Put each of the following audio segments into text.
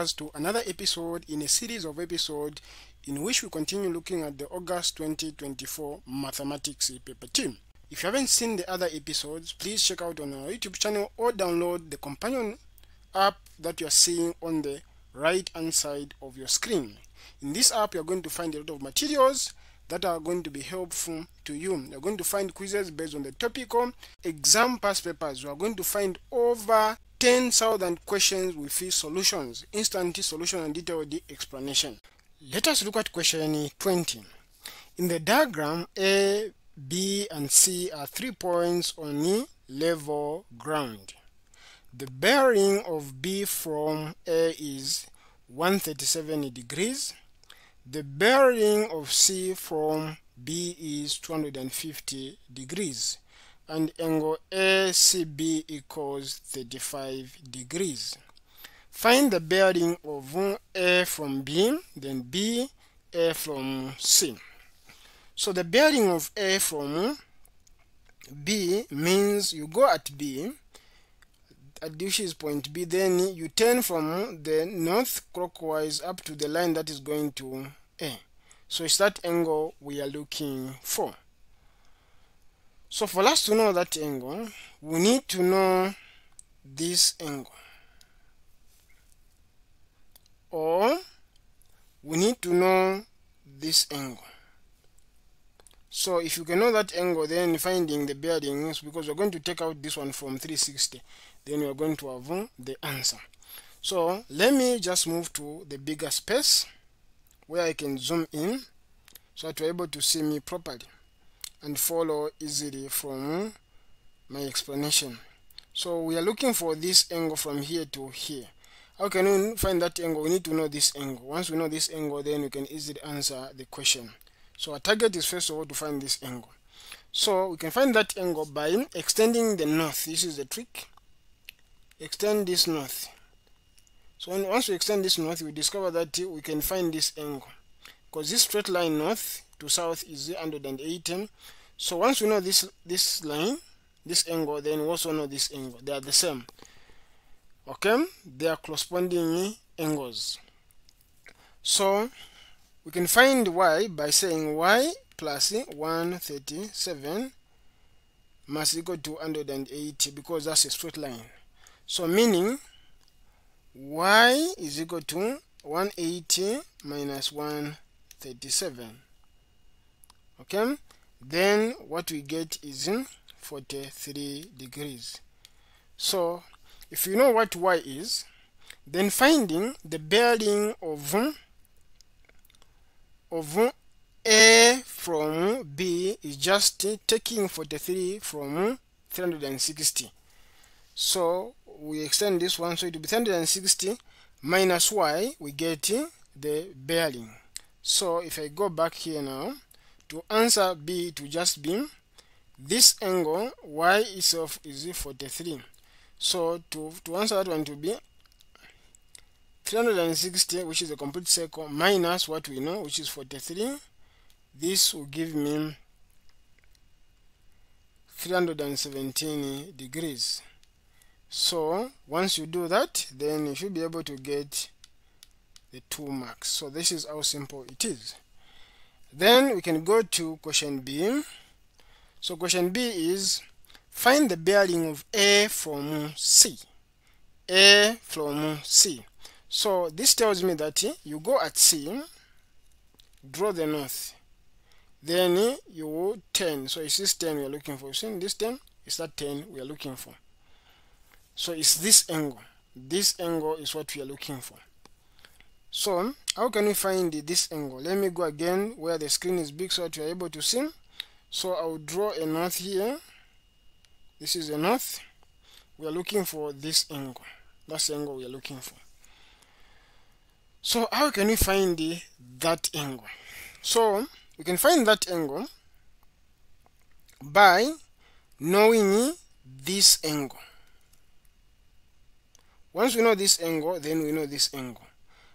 viewers to another episode in a series of episodes in which we continue looking at the August 2024 Mathematics paper team. If you haven't seen the other episodes, please check out on our YouTube channel or download the companion app that you are seeing on the right hand side of your screen. In this app, you're going to find a lot of materials that are going to be helpful to you. You're going to find quizzes based on the topical exam past papers. You are going to find over 10,000 questions with free solutions, instant solution and detailed explanation. Let us look at question 20. In the diagram, A, B, and C are three points on the level ground. The bearing of B from A is 137 degrees. The bearing of C from B is 250 degrees and angle ACB equals 35 degrees. Find the bearing of A from B, then B, A from C. So the bearing of A from B means you go at B, at which is point B, then you turn from the north clockwise up to the line that is going to A. So it's that angle we are looking for. So for us to know that angle, we need to know this angle. Or we need to know this angle. So if you can know that angle, then finding the bearings, because we're going to take out this one from 360, then we're going to have the answer. So let me just move to the bigger space where I can zoom in so that you're able to see me properly and follow easily from my explanation. So we are looking for this angle from here to here. How can we find that angle? We need to know this angle. Once we know this angle, then we can easily answer the question. So our target is first of all to find this angle. So we can find that angle by extending the north. This is the trick. Extend this north. So once we extend this north, we discover that we can find this angle. Because this straight line north to south is 180. So once we know this this line, this angle, then we also know this angle. They are the same. Okay, they are corresponding angles. So we can find y by saying y plus 137 must equal to 180 because that's a straight line. So meaning y is equal to 180 minus 137 okay? Then what we get is in 43 degrees. So if you know what y is then finding the bearing of of a from b is just taking 43 from 360 so we extend this one so it will be 360 minus y we get the bearing. So if I go back here now to answer B to just be this angle y itself is 43 so to, to answer that one to be 360 which is a complete circle minus what we know which is 43 this will give me 317 degrees. So once you do that then you should be able to get the two marks. So this is how simple it is then we can go to question B. So question B is find the bearing of A from C. A from C. So this tells me that you go at C draw the north. Then you will turn. So it's this 10 we are looking for? You this 10 is that 10 we are looking for. So it's this angle. This angle is what we are looking for so how can we find this angle? Let me go again where the screen is big so that you are able to see. So I'll draw a north here. This is a north. We are looking for this angle. That's the angle we are looking for. So how can we find that angle? So we can find that angle by knowing this angle. Once we know this angle, then we know this angle.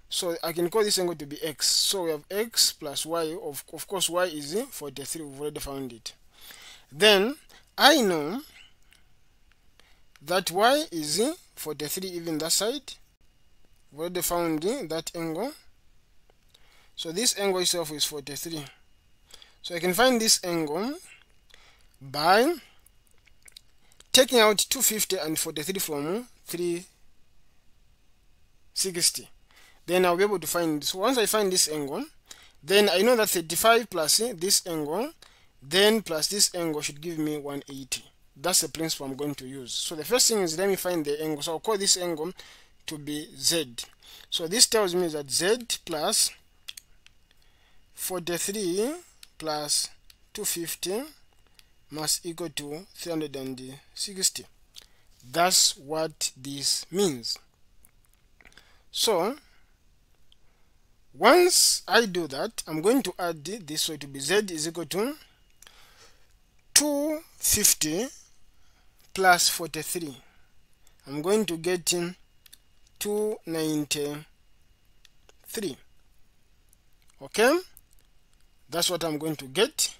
So I can call this angle to be x. So we have x plus y. Of, of course, y is 43. We've already found it. Then I know that y is 43 even that side. we already found that angle so this angle itself is 43 so I can find this angle by taking out 250 and 43 from 360 then I'll be able to find so once I find this angle then I know that 35 plus this angle then plus this angle should give me 180 that's the principle I'm going to use. So the first thing is let me find the angle. So I'll call this angle to be Z. So this tells me that Z plus 43 plus 250 must equal to 360 that's what this means. So once I do that I'm going to add this way to be Z is equal to 250 plus 43 I'm going to get 293 okay? That's what I'm going to get.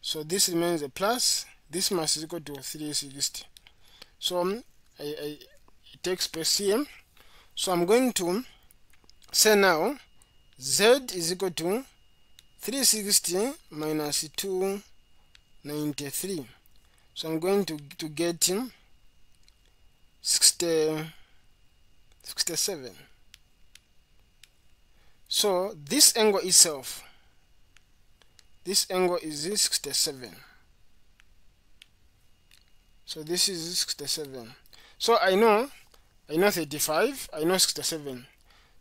So this remains a plus. This must is equal to 360 so um, I, I take space here so I'm going to say now z is equal to 360 minus 293 so I'm going to, to get 60, 67 so this angle itself this angle is 67 so this is 67 so I know I know 35 I know 67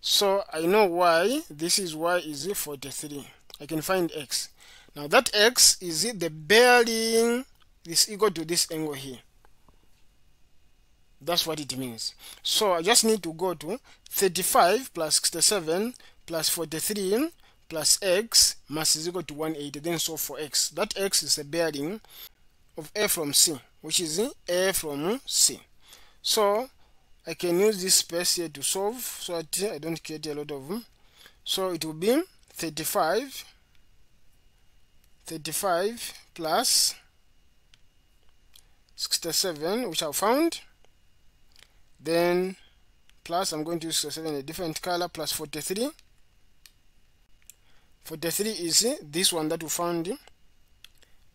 so I know y this is y is 43 I can find x. Now that x is it the bearing is equal to this angle here? That's what it means. So I just need to go to 35 plus 67 plus 43 plus x mass is equal to 180 then so for x. That x is a bearing of a from c which is a from c. So I can use this space here to solve so that I don't create a lot of them. So it will be 35 35 plus 67 which I found. Then plus I'm going to use 67 a different color plus 43 43 is this one that we found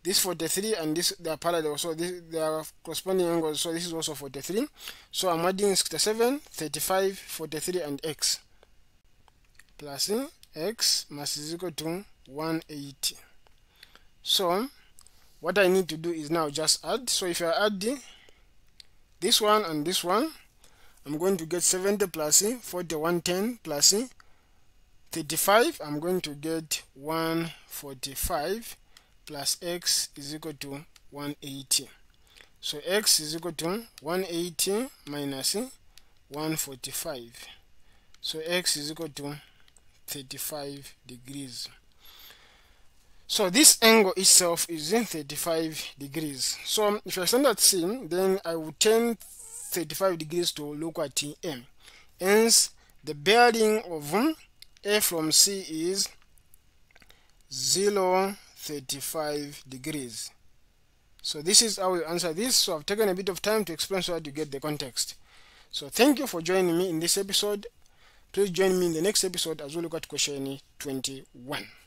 this 43 and this they are parallel. So this they are corresponding angles. So this is also 43 so I'm adding 67 35 43 and x. Plus x must is equal to 180 so what I need to do is now just add. So if I add this one and this one I'm going to get 70 plus 40 110 plus 35 I'm going to get 145 plus x is equal to 180 so x is equal to 180 minus 145 so x is equal to 35 degrees. So this angle itself is in 35 degrees. So if I stand at C then I will turn 35 degrees to look at M. Hence the bearing of A from C is 0 35 degrees. So this is how we answer this. So I've taken a bit of time to explain so that you get the context. So thank you for joining me in this episode. Please join me in the next episode as we look at question 21